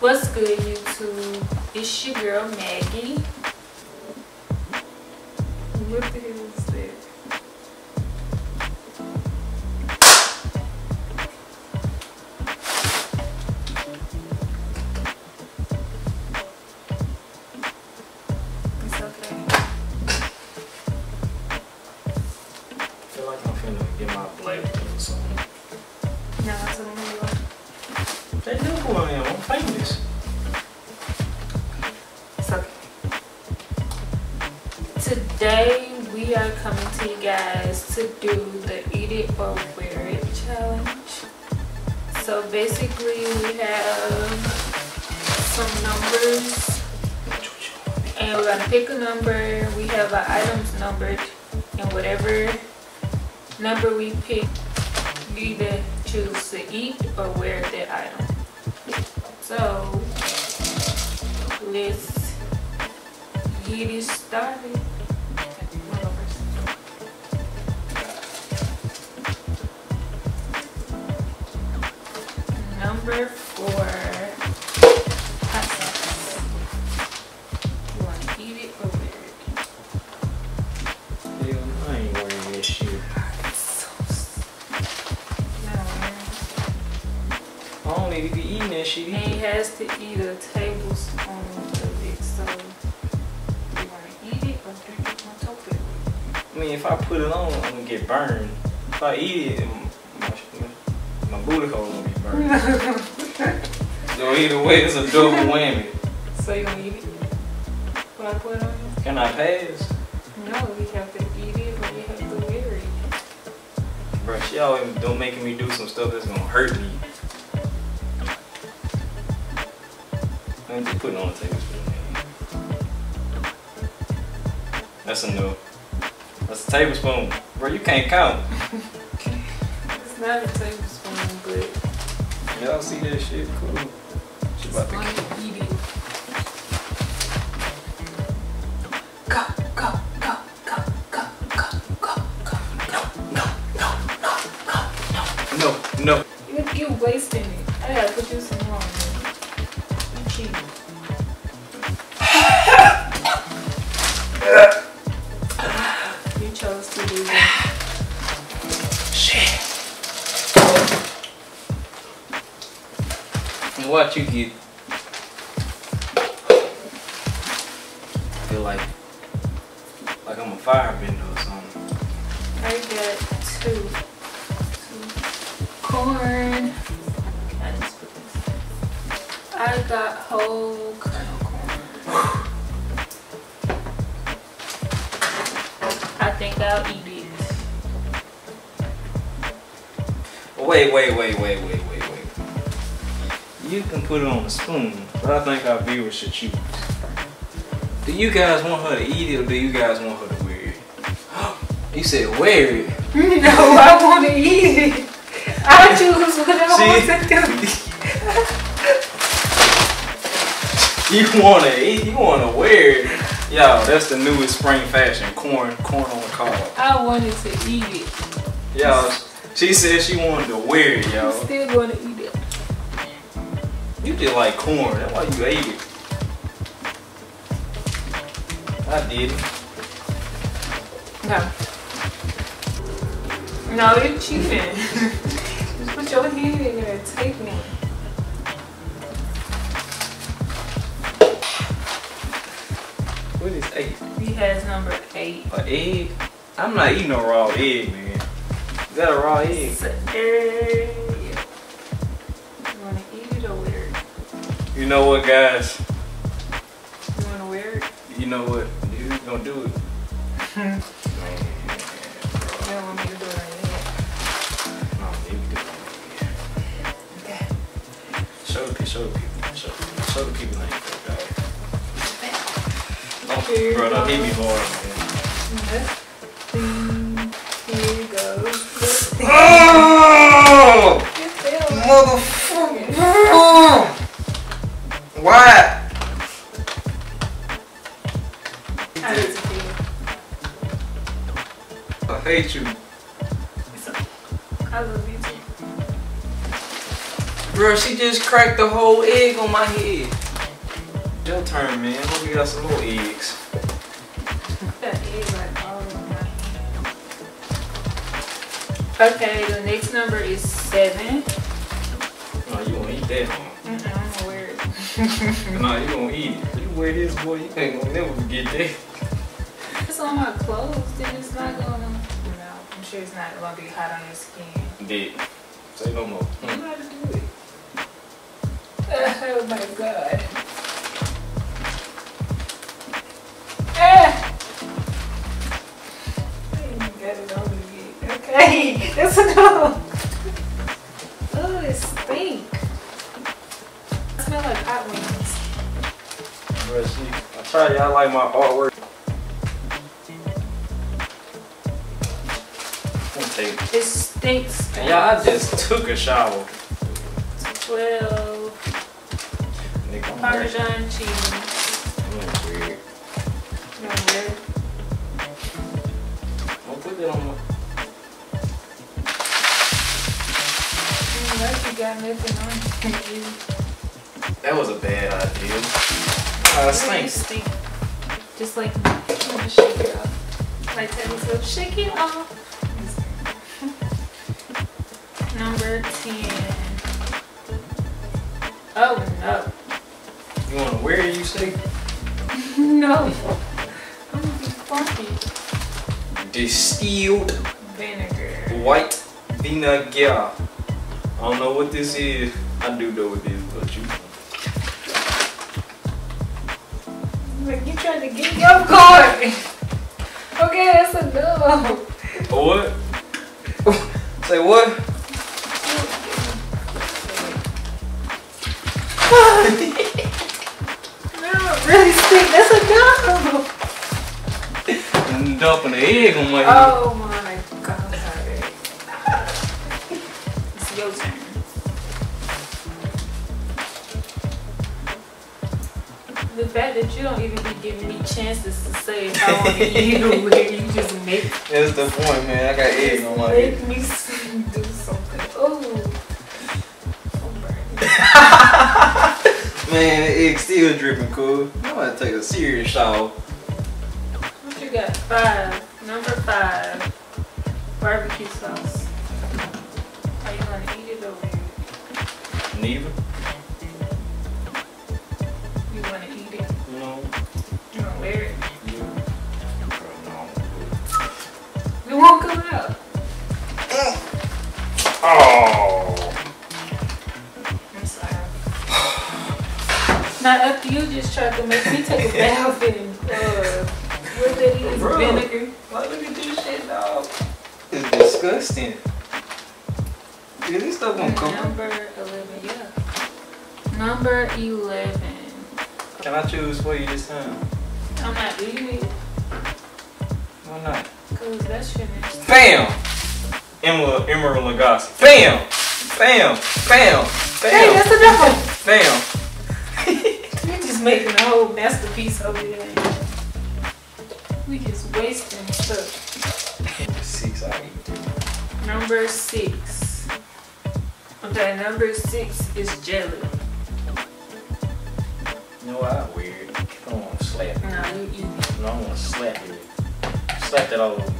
What's good, YouTube? It's your girl Maggie. What hell get my black or something. Now I tell them who you. They know who I am. I'm famous. It's okay. Today we are coming to you guys to do the eat it or wear it challenge. So basically we have some numbers and we're gonna pick a number. We have our items numbered and whatever number we pick, you either choose to eat or wear that item. So let's get it started. Number mean, if I put it on, I'm gonna get burned. If I eat it, my, my, my booty hole gonna be burned. so either way, it's a double whammy. So you gonna eat it? What I put on? Can I pass? No, we have to eat it or we have to wear it. Bro, she always don't making me do some stuff that's gonna hurt me. I'm just putting on a tablespoon. man. That's a no. That's a tablespoon. Bro, you can't count. It's not a tablespoon, but Y'all see that shit? Cool. She about to fun to eat it. Go, go, go, go, go, go, go, go. No, no, no, no, no, no, no. You, you wasting it. I gotta put you some more. What you get? I feel like like I'm a firebender or something. I got two. two. Corn. I just put this. I got whole kernel corn. I think I'll eat it. Wait, wait, wait, wait, wait. You can put it on a spoon, but I think our viewers should choose. Do you guys want her to eat it or do you guys want her to wear it? You said wear it. No, I want to eat it. I choose what I want to do. You wanna eat, you wanna wear it. Y'all, that's the newest spring fashion. Corn, corn on the cob. I wanted to eat it. Y'all, she said she wanted to wear it, I'm y'all. still to eat it. You just like corn, that's why you ate it. I did it. No. No, you're cheating. Just put your hand in there and take me. What is eight? He has number eight. An egg? I'm not eating no raw egg, man. Is that a raw egg? You know what, guys? You want to wear it? You know what? Who's gonna do it? Man, You don't want me to do it your no, you do it. Okay. Show the people, show the people, show, show the people how you feel, dog. Here Don't, bro, don't hit me go. hard, man. Here goes Oh! Motherfucker! Why? How does it feel? I hate you. I love you too. Bro, she just cracked the whole egg on my head. Your turn, man. Hope you got some more eggs. That egg like all over my hand. Okay, the next number is seven. Oh, you gonna eat that, Nah, you gonna eat it. You wear this, boy, you ain't gonna never forget that. It's on my clothes, then it's not gonna. No, I'm sure it's not gonna be hot on your skin. Did. Say no more. Hmm. You know how to do it. Oh my god. Eh. I ain't even got it on me yet. Okay, that's enough. Oh, it stink. I smell like hot wings. Bro, see, I try y'all like my artwork. I'm gonna take It stinks. Y'all, I just took a shower. 12 Nigga, I'm weird. Parmesan cheese. I'm weird. You weird. Don't put that on my. Like you got nothing on you. That was a bad idea. Uh, Really stinks. stink. Just like me. I'm gonna shake it off. Like tell myself, shake it off. Number 10. Oh no. You wanna wear it, you say? no. I'm gonna be funky. Distilled Vinegar. white vinegar. I don't know what this is. I do know what this is, Like you trying to get your card. Okay, that's a no. What? Say what? No, really stink. That's a no. I'm dumping the egg on my head. Oh my that you don't even be giving me chances to say if I want to eat or where you just make, That's the point, man. I got egg on my head. make me s- do something. Oh. I'm burning. Man, the egg still dripping, cool. I'm gonna take a serious shower. What you got? Five. Number five. Barbecue sauce. Are you gonna eat it or? Neither. You just tried to make me take a bath in uh what that is Bro. vinegar. Like, look at this shit, dog. It's disgusting. Dude, this stuff gonna come. Number eleven, yeah. Number eleven. Can I choose for you this time? I'm not eating it Why not? because that's finished. Bam! Emeril, Emeril Lagasse. Bam! Bam! Bam! Bam! Hey, Bam! that's enough. Bam! Making a whole masterpiece over there. We just wasting stuff. Six, I eat. Number six. Okay, number six is jelly. You know what? I'm weird. I don't want to slap it. No, you eat it. No, I want to slap it. Slap that all over me.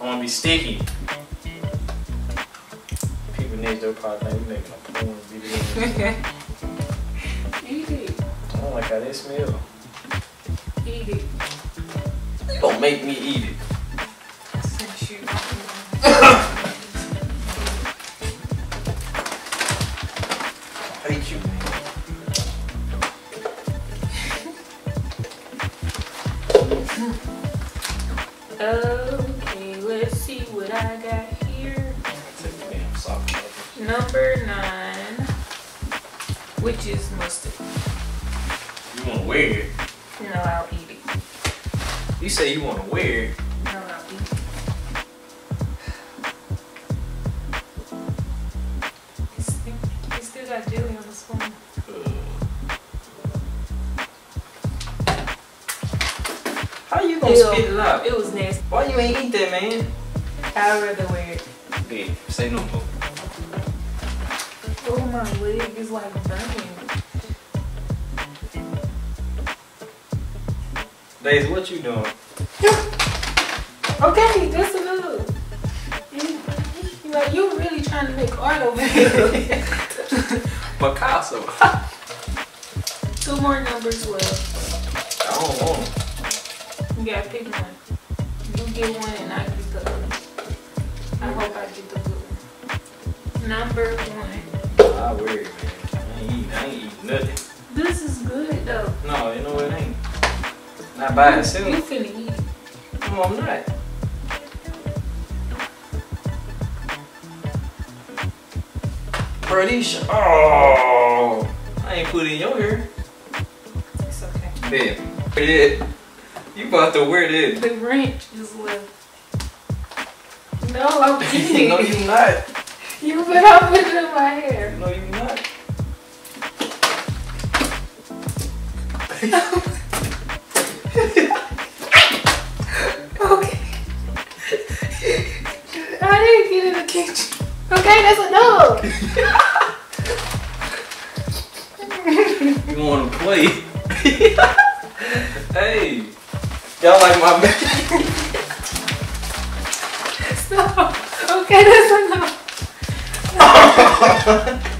I want to be sticky. People next door probably think we making a porn video. like how they smell. Eat it. You don't make me eat it. Since you. I hate you, man. Okay, let's see what I got here. Take the damn sock off. Number nine, which is mustard. You want to wear it? No, I'll eat it. You say you want to wear it. No, I'll eat it. It's, still got jelly on the spoon. How you gonna Ew. spit it out? It was nasty. Why you ain't eat that, man? I'd rather wear it. Big. Say no more. Oh, my leg is like burning. Daisy, what you doing? Okay, that's enough. You, you, like, you really trying to make art over here. Picasso. Two more numbers left. I don't want 'em. You gotta pick one. You get one and I get the other. I hope I get the good one. Number one. Ah, I wear it, man. I ain't eating, I ain't eating nothing. This is good though. No, you know it ain't. Not by You finna eat. No, I'm not. Bro, these Oh, I ain't put it in your hair. It's okay. Man, yeah. You about to wear that. The wrench is left. No, I'm eating no, it. you not. You put I put it in my hair. No, you're not. didn't get in the. Okay, that's enough. You want to play? hey, y'all like my back? Stop. Okay, that's enough.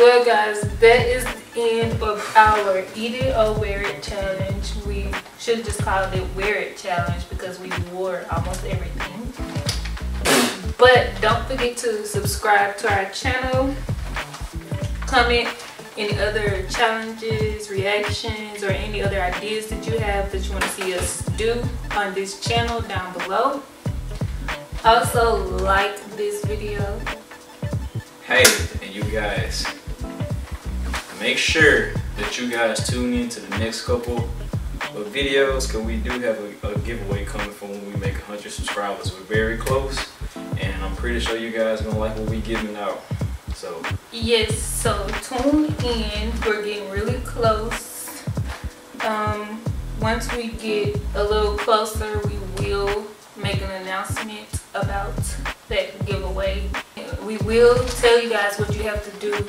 Well, guys, that is the end of our Eat It or Wear It challenge. We should just call it Wear It challenge because we wore almost everything. But don't forget to subscribe to our channel, comment any other challenges, reactions, or any other ideas that you have that you want to see us do on this channel down below. Also, like this video. Hey, and you guys, make sure that you guys tune in to the next couple of videos because we do have a, a giveaway coming for when we make 100 subscribers. We're very close, and I'm pretty sure you guys are gonna like what we're giving out. So Yes, so tune in. We're getting really close. Um, once we get a little closer, we will make an announcement about that giveaway. We will tell you guys what you have to do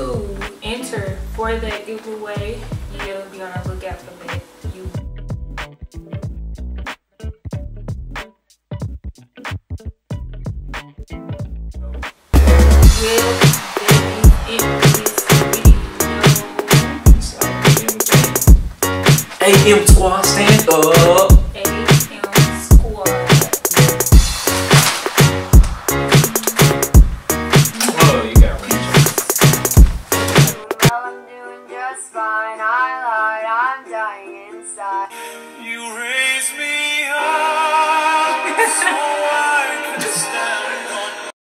to enter for that giveaway. You gotta be on the lookout for that. You will be in. AM Squad, stand up.